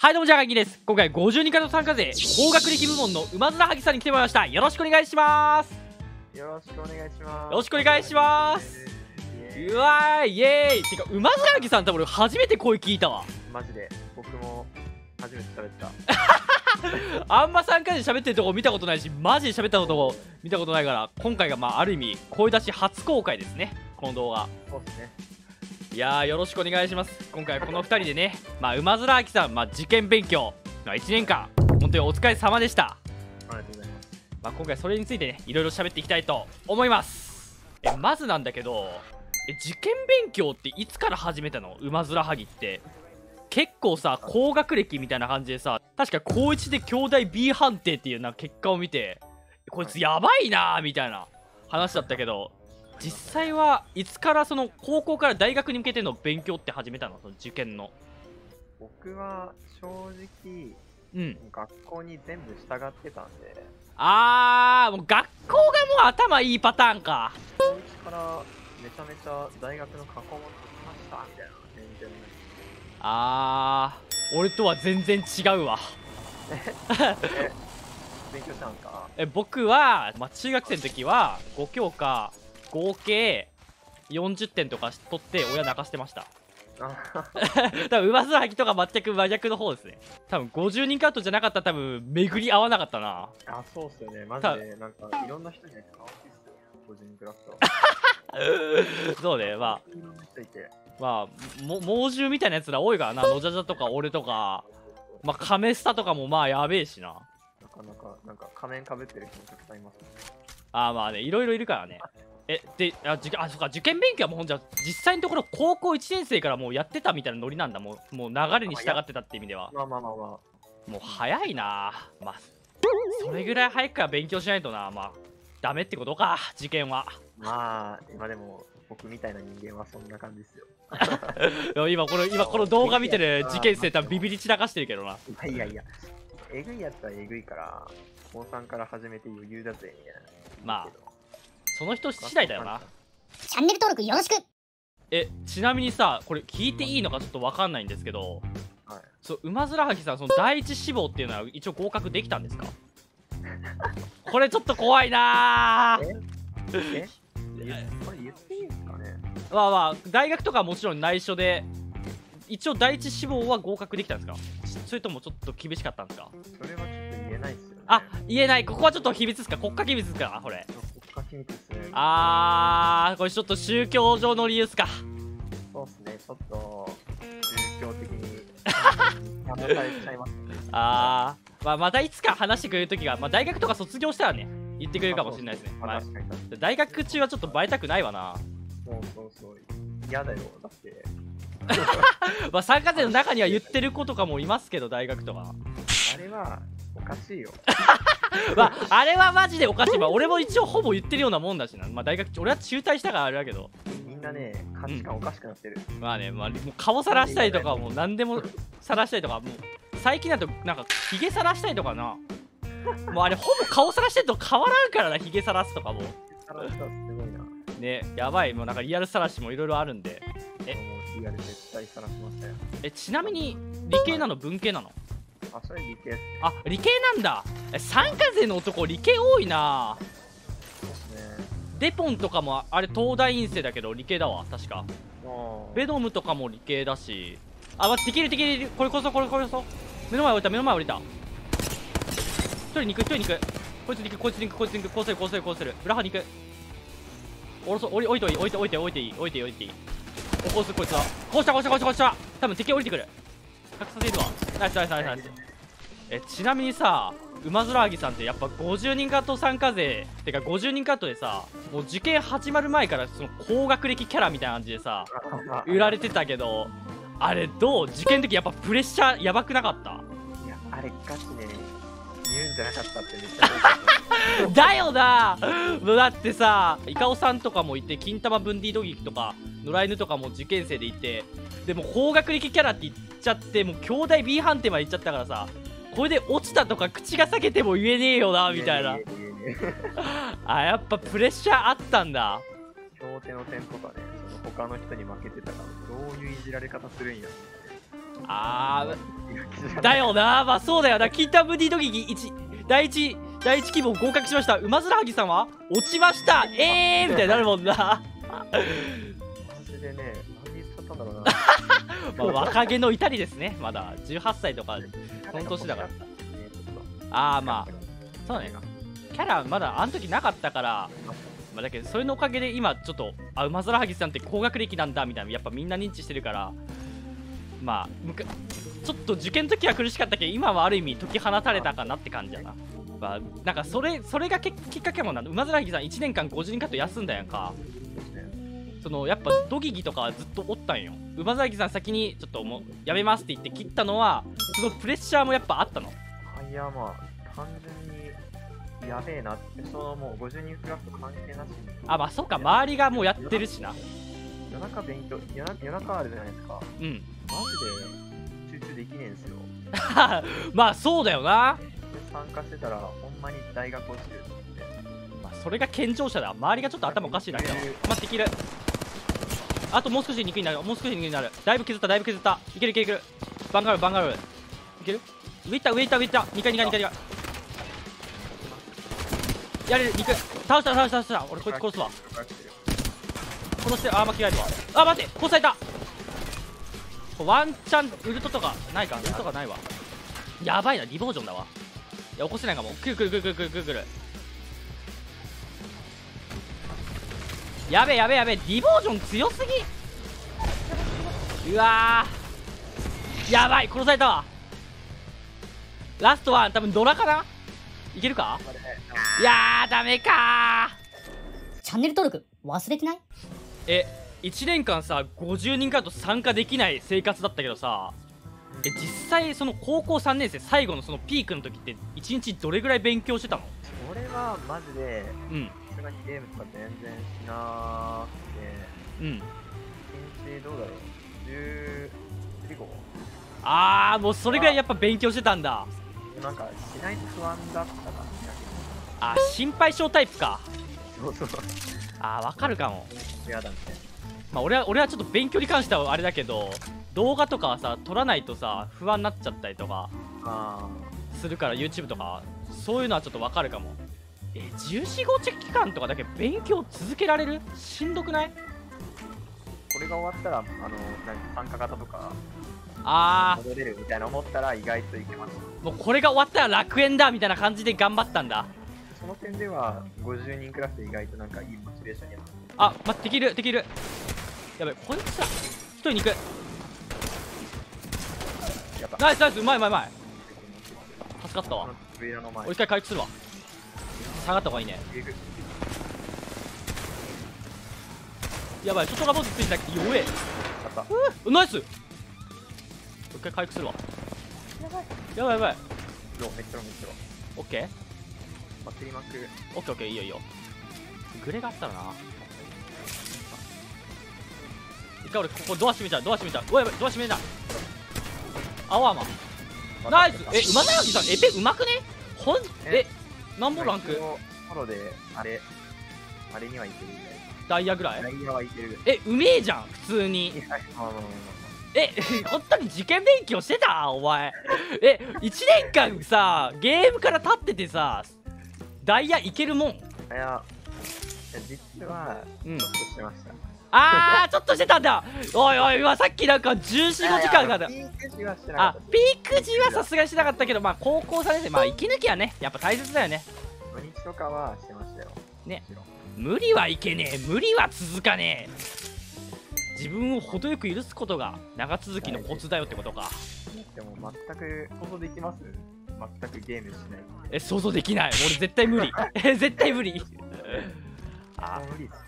はいどうもじゃがきです。今回52回の参加勢高学歴部門の馬面萩さんに来てもらいました。よろしくお願いします。よろしくお願いします。よろしくお願いします。うわーイエーイ。てか馬面萩さん多分俺初めて声聞いたわ。マジで。僕も初めて喋った。あんま参加で喋ってるとこ見たことないしマジで喋ったことも見たことないから今回がまあある意味声出し初公開ですねこの動画。そうですね。いやーよろしくお願いします。今回はこの2人でねまあ馬面明さん、まあ、受験勉強の1年間本当にお疲れ様でした。ありがとうございます。まあ、今回それについてねいろいろ喋っていきたいと思います。えまずなんだけどえ受験勉強っていつから始めたの？馬面はぎって。結構さ高学歴みたいな感じでさ確か高1で兄弟 B 判定っていうな結果を見てこいつやばいなーみたいな話だったけど実際はいつからその高校から大学に向けての勉強って始めたの？その受験の。僕は正直うん。学校に全部従ってたんで、あーもう学校がもう頭いいパターンか。高一からめちゃめちゃ大学の過去問解きましたみたいな全然あー俺とは全然違うわ。え 勉強したんか？え僕は、まあ、中学生の時は5教科合計40点とか取って親泣かしてましたあ 多分上面履きとか全く真逆の方ですね多分50人カットじゃなかったら多分巡り合わなかったなあ、そうっすよね。マジでなんかいろんな人に会って楽しいっすよ。個人クラスは。そうねま。あまあも猛獣みたいなやつら多いからな野じゃじゃとか俺とかまあカメスタとかもまあやべえしななかなか、なんか仮面かぶってる人もたくさんいますね。あーまあねいろいろいるからねえであ受あそうか受験勉強はもうほんじゃ実際のところ高校1年生からもうやってたみたいなノリなんだ。もうもう流れに従ってたって意味では。まあまあまあまもう早いな。まあそれぐらい早くから勉強しないとな。まあダメってことか受験は。あ。まあ、今でも僕みたいな人間はそんな感じですよ。今この今この動画見てる受験生多分ビビり散らかしてるけどな。いやいやいや、えぐいやつはえぐいから、高3から始めて余裕だぜみたいな。まあその人次第だよな。チャンネル登録よろしく。えちなみにさこれ聞いていいのかちょっと分かんないんですけどはい。そう馬面はぎさんその第一志望っていうのは一応合格できたんですか？これちょっと怖いなー。え？言これ言っていいんですかね？まあまあ大学とかはもちろん内緒で一応第一志望は合格できたんですか？それともちょっと厳しかったんですか？それはちょっと言えないっすよね。あ言えない。ここはちょっと秘密ですか？国家機密ですか？これ国家機密っすね。あーこれちょっと宗教上の理由っすかそうっすね、ちょっと宗教的に騙されちゃいますね。あー、まあ、またいつか話してくれる時が、まあ、大学とか卒業したらね言ってくれるかもしれないですね、まあ、大学中はちょっとバレたくないわなに。そうそうそう。嫌だよ。だって、まあ参加生の中には言ってる子とかもいますけど大学とかあれはおかしいよ。まああれはマジでおかしい。わ俺も一応ほぼ言ってるようなもんだしな。まあ大学俺は中退したからあれだけど。みんなね、価値観おかしくなってる。まあね、まあ、もう顔さらしたりとか もう何でもさらしたりとかもう最近だとなんかヒゲさらしたりとかな。もうあれほぼ顔さらしてると変わらんからなヒゲさらすとかも。さらしたらすごいな。もねやばい。もうなんかリアルさらしもいろいろあるんで。え。うリアル絶対さらしましたよ。えちなみに理系なの？文系なの？あ、それ理系あ理系なんだ。え参加勢の男理系多いな。ね。デポンとかもあれ東大院生だけど理系だわ確か。ベノムとかも理系だし。あ待ってできるできるこれこそこれこそ。目の前降りた目の前降りた。一人に行く一人に行く。こいつに行くこいつに行くこいつに行く。こうするこうするこうする。裏派に行く。おろそ降り置いておい置いて置いて置いてい。い置いていい置いていい。おこうするこいつは。こうしたこうしたこうしたこうした。多分敵降りてくるるわ。ナイスナイスナイスナイス。えちなみにさ馬面あぎさんってやっぱ50人カット参加勢てか50人カットでさもう受験始まる前からその高学歴キャラみたいな感じでさ 売られてたけどあれどう？受験の時やっぱプレッシャーやばくなかった？いや、あれガチね、言うんじゃなかったってめっちゃ だよな！だってさイカオさんとかもいて金玉ブンディドギとか野良犬とかも受験生でいてでも高学歴キャラって言っちゃってもう兄弟 B 判定まで言っちゃったからさこれで落ちたとか口が裂けても言えねえよなみたいな。あやっぱプレッシャーあったんだ。競手の点とかね、その他の人に負けてたから、どういういじられ方するんや。あー だよな。まあそうだよな。キンタム D ドギギ1第一第一希望合格しました。馬面はぎさんは落ちました。えーみたいになるもんなまあ若気の至りですね。まだ18歳とかこの年だから。ああまあそうだね。キャラまだあの時なかったからまあ、だけどそれのおかげで今ちょっとあ馬空はぎさんって高学歴なんだみたいなやっぱみんな認知してるからまあむかちょっと受験の時は苦しかったけど今はある意味解き放たれたかなって感じだな。まあなんかそれそれがけきっかけもな馬空はぎさん1年間50人カット休んだやんか。そのやっぱドギギとかはずっとおったんよ馬空はぎさん先にちょっともうやめますって言って切ったのはそのプレッシャーもやっぱあったの？あいやまあ単純にやべえなってそのもう50人クラスと関係なしに。あまあそうか周りがもうやってるしな。夜中勉強夜中夜中あるじゃないですか。うん。マジで集中できねえんですよ。まあそうだよな。で参加してたらほんまに大学落ちるって。まあ、それが健常者だ。周りがちょっと頭おかしいだけだ。え待っていけるあともう少し肉になるもう少し肉になるだいぶ削っただいぶ削った。いけるいけるいける。バンガローバンガローいける？上行った上行った上行った。2回2回2回2回やれる肉倒した倒した倒した。俺こいつ殺すわ。殺してあーま切られたわ。あ待って殺された。ワンチャンウルトとかないか？ウルトとかないわ。やばいなリボージョンだわ。いや起こせないかも。くるくるくるくるくるくる。やべえやべえやべえディボージョン強すぎ。うわー。やばい殺されたわ。ラストは多分ドラかな？いけるか？いやーダメかチャンネル登録忘れてない？え1年間さ50人からと参加できない生活だったけどさ。え実際その高校3年生最後のそのピークの時って1日どれぐらい勉強してたの？俺はマジでうん。さすがにゲームとか全然しなくて。うん。1日どうだろう。10号。あーもうそれぐらいやっぱ勉強してたんだ。なんかしないと不安だったからあ心配性タイプか。そうそう。あーわかるかも。嫌だね。まあ俺は俺はちょっと勉強に関してはあれだけど動画とかはさ撮らないとさ不安になっちゃったりとかあするから YouTube とかそういうのはちょっとわかるかもえ14号チェ期間とかだけ勉強続けられる？しんどくない？ーこれが終わったらあの何参加型とかあ戻れるみたいな思ったら意外といけます。ーもうこれが終わったら楽園だみたいな感じで頑張ったんだ。その点では50人クラスで意外となんかいいモチベーションになってあ待ってできるできる。やばいこいつら一人肉やっぱナイスナイス。うまいうまいうまい。助かったわ。俺一回回復するわ下がった方がいいね。やばい外がボスついてなくて弱え。あった。うナイス。もう一回回復するわ。やばい。やばいやばい。ロめっちゃロめっちゃ。ロオッケー。バッテリーマックオッケーオッケーいいよいいよ。グレがあったらな。一回俺ここドア閉めちゃうドア閉めちゃう。うわやばいドア閉めな。い青アーマー。ナイス。え馬崎さんエペうまくね？ほんえ何本ランク？ソロであれあれにはいけるみダイヤぐらい？たいな内野はいける。えうめえじゃん普通に。いやまあまあまあまえ本当に受験勉強してた？お前。え1年間さゲームから立っててさダイヤいけるもん？あいや実はうん。ちょっとしてましたあーちょっとしてたんだ。おいおい今さっきなんか1415時間がピーク時はしてなかあった。ピーク時はさすがにしなかったけどまあ高校3年生まあ息抜きはねやっぱ大切だよね。土日とかはしてましたよ。ね。無理はいけねえ。無理は続かねえ。自分を程よく許すことが長続きのコツだよってことか。でも全く想像できます？全くゲームしない。え想像できない。俺絶対無理。え絶対無理。あ。無理っす。よ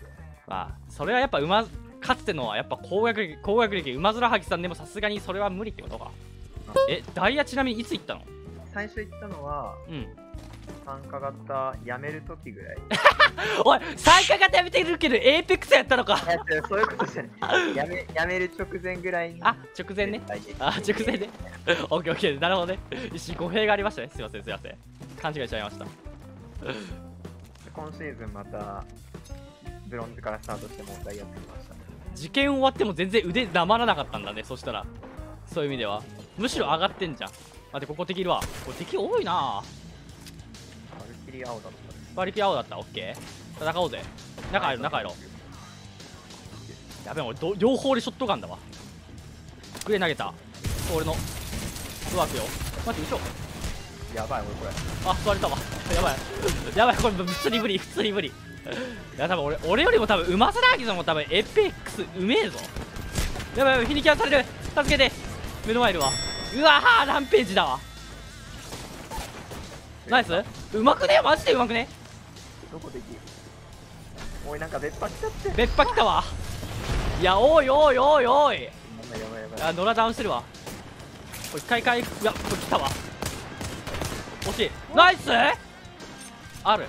まあそれはやっぱ馬かつてのはやっぱ高学歴高学歴馬面はぎさんでもさすがにそれは無理ってことか。えダイヤちなみにいつ行ったの？最初行ったのはうん。参加型やめる時ぐらい。おい参加型やめてるけどエーペックスやったのか。そういうことじゃない。やめやめる直前ぐらいにあ直前ね。あ直前ね。オッケーオッケーなるほどね。一瞬語弊がありましたね。すいませんすいません。勘違いしちゃいました。今シーズンまたブロンズからスタートして問題やってきました。受験終わっても全然腕なまらなかったんだねそしたら。そういう意味では。むしろ上がってんじゃん。待ってここ敵いるわ。これ敵多いな。アルキリ青だったバリピ青だった。オッケー。戦おうぜ。中入ろう中入ろう。やべえ俺ど両方でショットガンだわ。グレ投げた。俺のドワークよ待って後ろやばい俺これ。あ座れたわ。やばい。やばいこれ普通に無理普通に無理いや多分俺俺よりも多分うますらぎさんも多分。エペックスうめえぞ。やばいやばいフィニキャンされる。助けて。目の前いるわ。うわーランページだわ。ナイス。うまくね？マジでうまくね？どこできおいなんか別パ来ちゃって。や別派来たわ。いやおいおいおいおい。あ野良ダウンしてるわ。これ一回回いやこれ来たわ。惜しい。ナイス！ある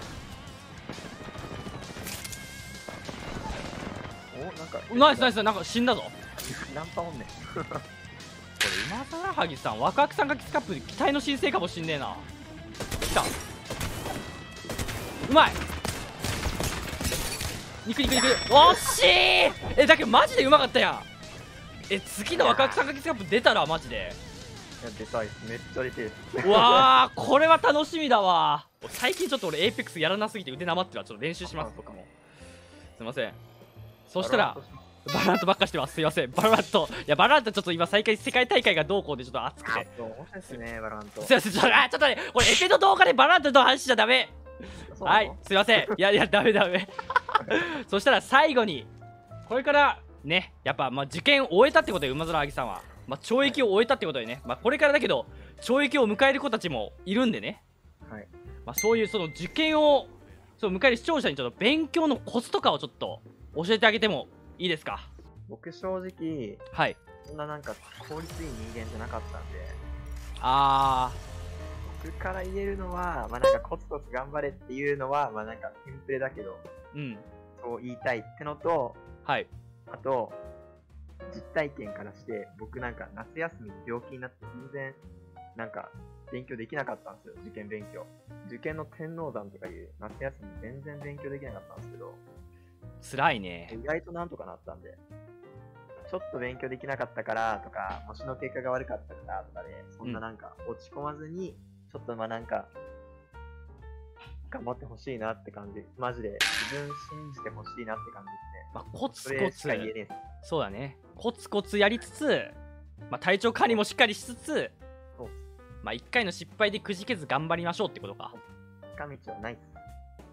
おなんかナイスナイスなんか死んだぞ。ナンパおんねん。これ今更はぎさんワクワク三角スカップ期待の申請かもしんねえな。来た。うまい。肉肉肉。惜しい。えだけどマジでうまかったやん。え次のワクワク三角スカップ出たらマジで。いやでかい。っすめっちゃ出てるうわーこれは楽しみだわ。最近ちょっと俺エイペックスやらなすぎて腕なまってるわ。ちょっと練習します僕も。すいませんそしたらヴァロラントばっかしてます。すいません。ヴァロラントいやヴァロラントちょっと今最近世界大会がどうこうでちょっと熱くて。あそう面白いっすねヴァロラントすいません。ちょっとあちょっとねこれエペの動画でヴァロラントの話しちゃダメ。はい。すいません。いやいやダメダメ。そしたら最後にこれからねやっぱまあ受験を終えたってことでウマヅラハギさんは、まあ、懲役を終えたってことでね、まあ、これからだけど懲役を迎える子たちもいるんでね、はい。まあ、そういうその受験をそう迎える視聴者にちょっと勉強のコツとかをちょっと教えてあげてもいいですか？僕正直はい。そんななんか効率いい人間じゃなかったんで。あ僕から言えるのはまあなんかコツコツ頑張れっていうのはまあなんかテンプレだけどーうん。そう言いたいってのとはい。あと実体験からして僕なんか夏休みに病気になって全然なんか勉強できなかったんですよ。受験勉強。受験の天王山とかいう夏休み全然勉強できなかったんですけど辛いね。意外となんとかなったんで。ちょっと勉強できなかったからとか模試の結果が悪かったからとかでそんななんか落ち込まずにちょっとまあなんか頑張ってほしいなって感じ。マジで自分信じてほしいなって感じですね。まあ、コツコツ。しか言えねそうだね。コツコツやりつつ、まあ、体調管理もしっかりしつつまあ1回の失敗でくじけず頑張りましょうってことか。近道はないっす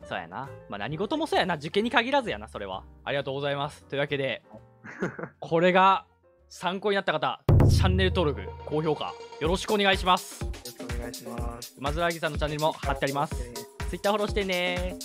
そうやな。まあ何事もそうやな。受験に限らずやなそれは。ありがとうございます。というわけで これが参考になった方チャンネル登録高評価よろしくお願いします。よろしくお願いします。まずらぎさんのチャンネルも貼ってあります。Twitter フォローしてね